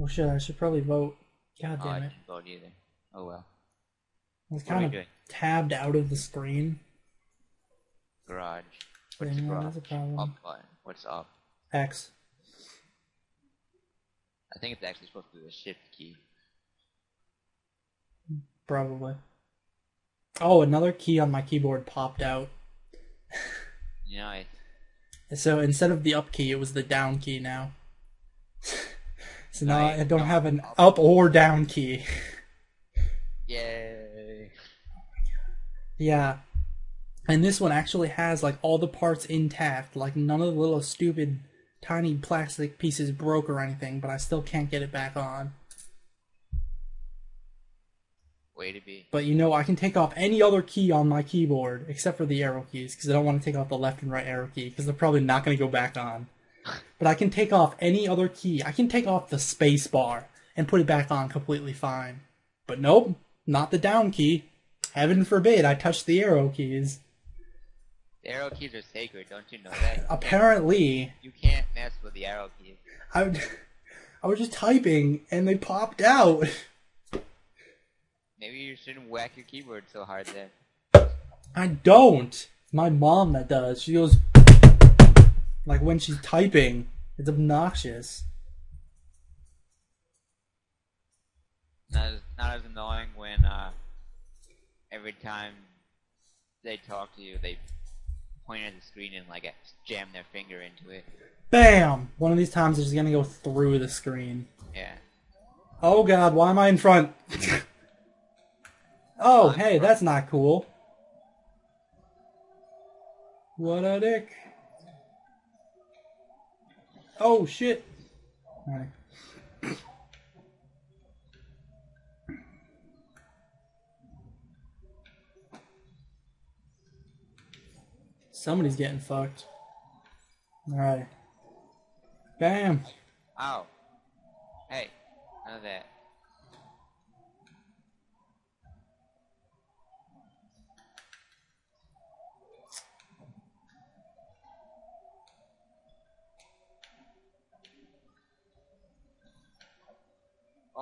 Well, shit, I should probably vote. God Oh, I damn it. didn't vote either. Oh well. I was What are kind of doing? tabbed out of the screen. Garage. What's Yeah, garage? that's a problem. Up button. What's up? X. I think it's actually supposed to be the shift key. Probably. Oh, another key on my keyboard popped out. You know, I, So instead of the up key, it was the down key now. So now Nice. I don't have an up or down key. yay! Yeah. And this one actually has like all the parts intact, like none of the little stupid tiny plastic pieces broke or anything, but I still can't get it back on. Way to be. But you know, I can take off any other key on my keyboard except for the arrow keys because I don't want to take off the left and right arrow key because they're probably not going to go back on. But I can take off any other key. I can take off the space bar and put it back on completely fine. But nope, not the down key. Heaven forbid I touch the arrow keys. The arrow keys are sacred, don't you know that? Apparently, You can't mess with the arrow keys. I, would- I was just typing and they popped out. Maybe you shouldn't whack your keyboard so hard then. I don't. It's my mom that does. She goes like when she's typing. It's obnoxious. Not as, not as annoying when uh, every time they talk to you, they point at the screen and like jam their finger into it. Bam! One of these times it's just gonna go through the screen. Yeah. Oh god, why am I in front? oh, hey, that's not cool. What a dick. Oh shit. Alright. Somebody's getting fucked. Alright. Bam! Ow. Hey, none of that.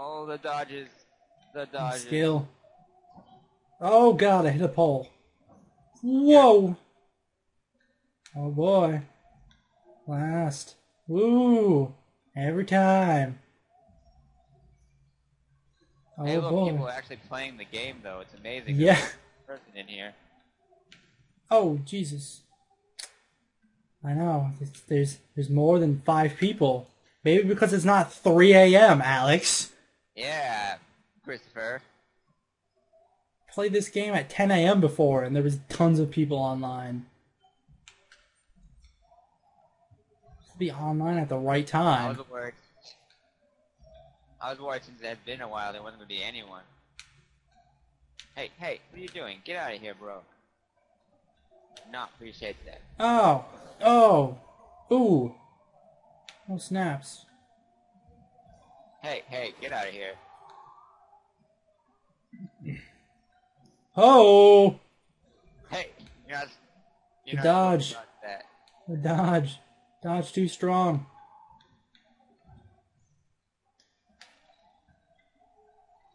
Oh, the dodges. The dodges. Skill. Oh god, I hit a pole. Whoa! Oh boy. Last. Woo! Every time. Oh Hey, look, people boy. are actually playing the game, though. It's amazing. Yeah. Person in here. Oh Jesus. I know. There's there's more than five people. Maybe because it's not 3 a.m., Alex. Yeah, Christopher. Played this game at 10 a.m. before, and there was tons of people online. Just be online at the right time. I was worried. I was worried since it had been a while there wasn't gonna be anyone. Hey, hey, what are you doing? Get out of here, bro. Not appreciate that. Oh, oh, ooh, oh snaps. Hey, hey, get out of here. Oh, Hey, you're not. You're The not dodge. dodge dodge, dodge too strong.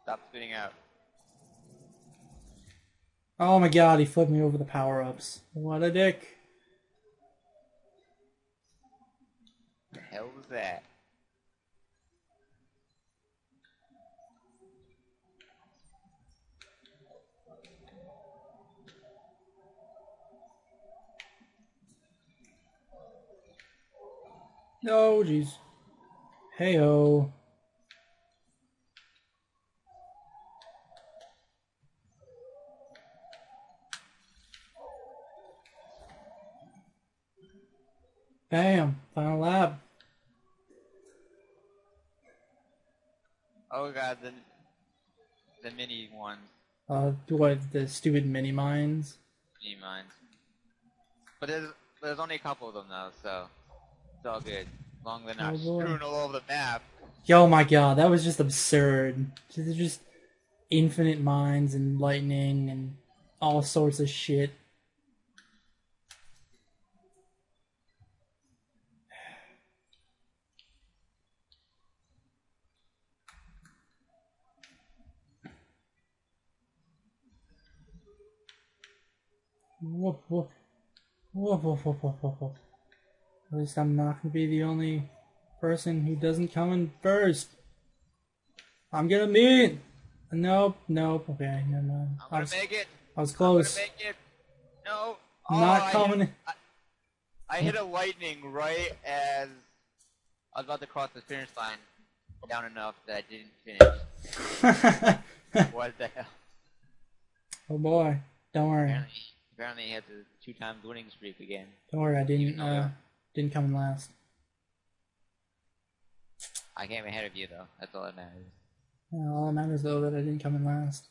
Stop spitting out. Oh my god, he flipped me over the power ups. What a dick. The hell was that? Oh jeez. Hey oh. Bam, final lab. Oh god, the the mini ones, Uh, what the stupid mini mines? mini mines. But there's there's only a couple of them though, so it's all good long as not oh, screwing all over the map. Yo, my god, that was just absurd. Just, just infinite mines and lightning and all sorts of shit. Whoop whoop whoop whoop whoop whoop whoop. At least I'm not gonna be the only person who doesn't come in first. I'm gonna meet. Nope, nope. Okay, never mind. I'm gonna was, make it. I was close. gonna make it. No. Not Oh, I coming. Hit, I, I hit a lightning right as I was about to cross the finish line down enough that I didn't finish. what the hell? oh boy. Don't worry. Apparently, apparently he has a two times winning streak again. Don't worry. I didn't. even know Uh. Didn't come in last. I came ahead of you though. That's all that matters. Yeah, all that matters though that I didn't come in last.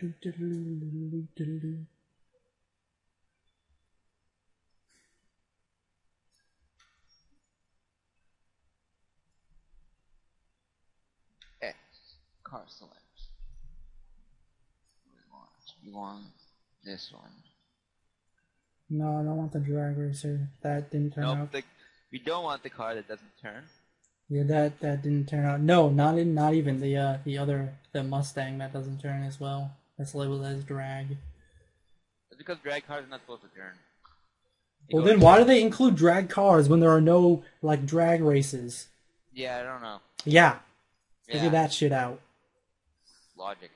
X car select. What do you want? You want this one? No, I don't want the drag racer. That didn't turn Nope. out. The, we don't want the car that doesn't turn. Yeah, that that didn't turn out. No, not in, not even the uh the other the Mustang that doesn't turn as well. That's labeled as drag. That's because drag cars are not supposed to turn. They Well, then why do they include drag cars when there are no like drag races? Yeah, I don't know. Yeah, Yeah, figure that shit out. Logic.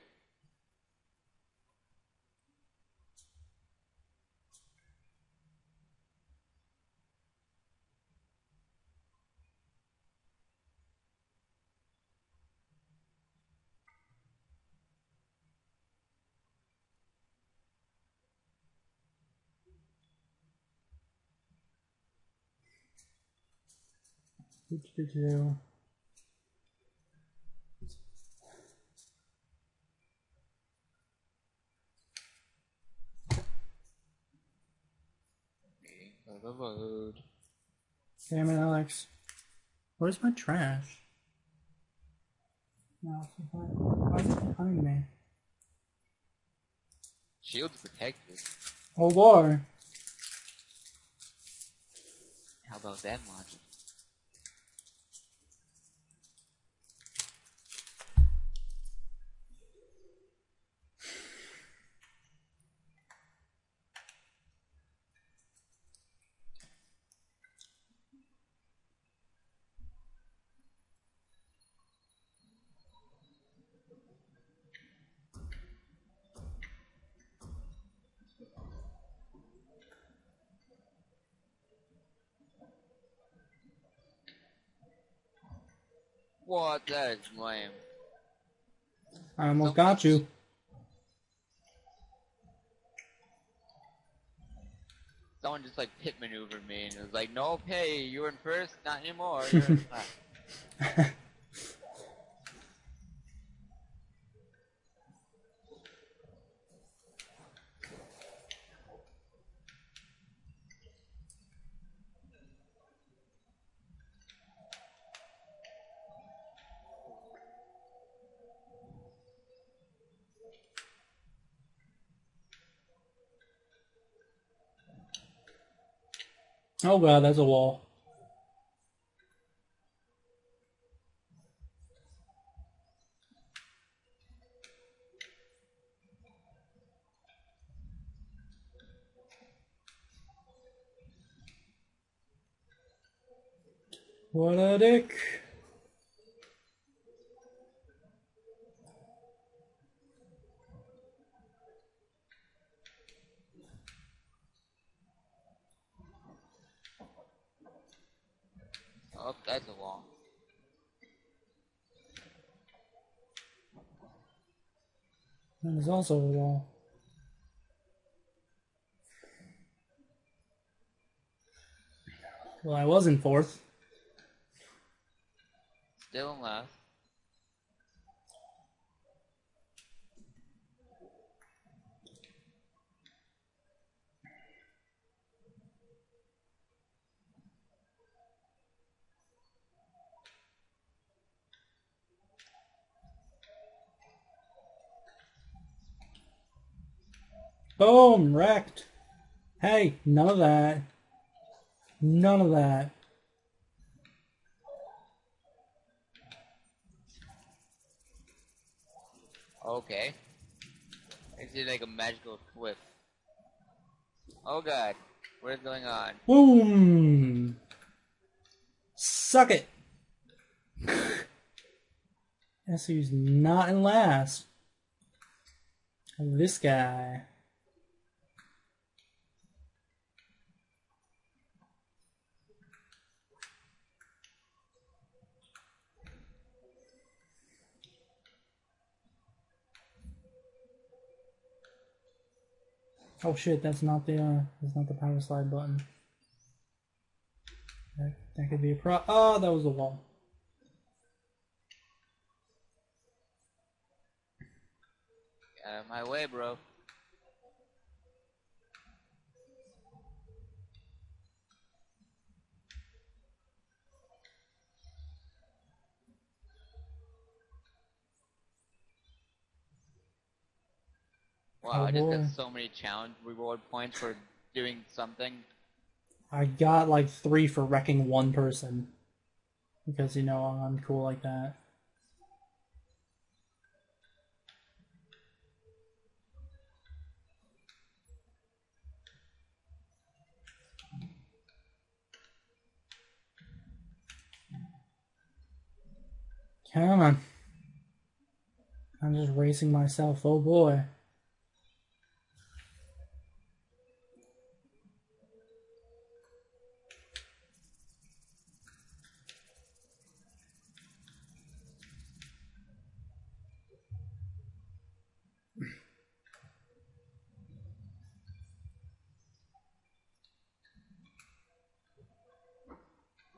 Do-do-do-do. Load. Damn it, Alex. Where's my trash? No, it's behind- why is it behind me? Shields protected. Oh boy. How about that logic? What? That is lame. I almost got you. Someone just like pit maneuvered me and it was like, nope, hey, you were in first, not anymore. Oh god, that's a wall. What a dick. oh, that's a wall. Also a wall. Well, I was in fourth. Still in last. Boom, wrecked. Hey, none of that. None of that. Okay. I see like a magical flip. Oh god, what is going on? Boom! Suck it! Guess who's not in last? This guy. Oh shit, that's not the uh that's not the power slide button. That, that could be a pro oh that was a wall. Out of my way, bro. Wow, Oh, I just boy. got so many challenge reward points for doing something. I got like three for wrecking one person. Because you know I'm cool like that. Come on. I'm just racing myself, oh boy.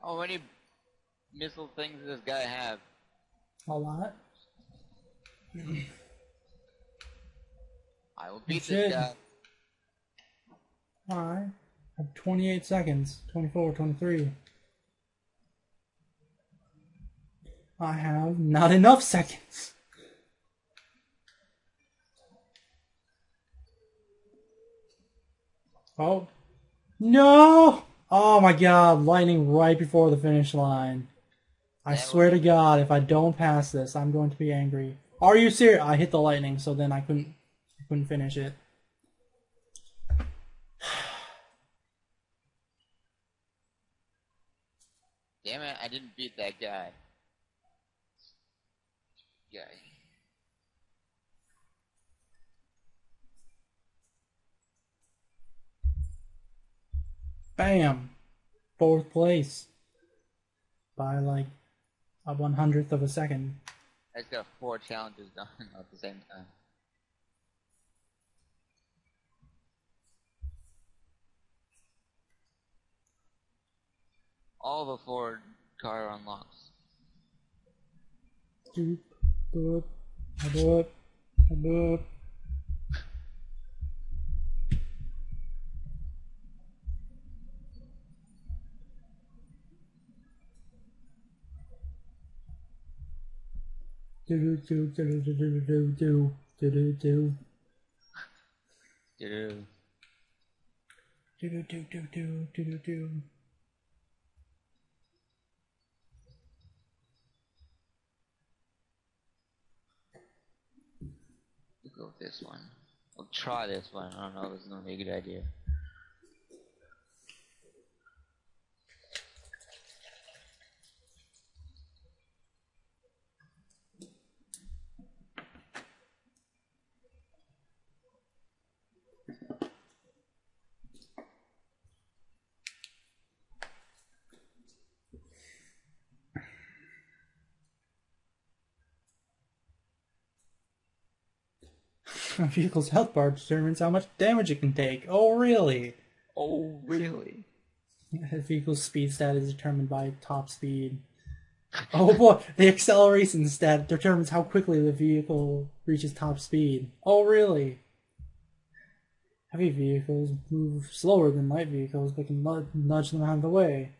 How many missile things does this guy have? A lot. I will beat this guy. Alright. I have 28 seconds. 24, 23. I have not enough seconds. Oh. No! Oh my god, lightning right before the finish line. I That swear to god, if I don't pass this, I'm going to be angry. Are you serious? I hit the lightning, so then I couldn't I couldn't finish it. Damn it, I didn't beat that guy. Guy. Bam! Fourth place. By like a one hundredth of a second. I just got four challenges done at the same time. All the four car unlocks. Doop, boop, boop, boop. Do do do do do do do do do do do do do do do do do do do. Go with this one. We'll try this one. I don't know it's gonna be a good idea. A vehicle's health bar determines how much damage it can take. Oh, really? Oh, really? A vehicle's speed stat is determined by top speed. Oh boy, the acceleration stat determines how quickly the vehicle reaches top speed. Oh, really? Heavy vehicles move slower than light vehicles, but can nudge them out of the way.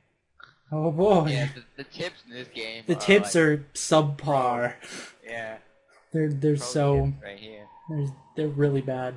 Oh boy. Yeah, the, the tips in this game. the are tips like- are subpar. Yeah. They're they're pro so tips right here. They're really bad.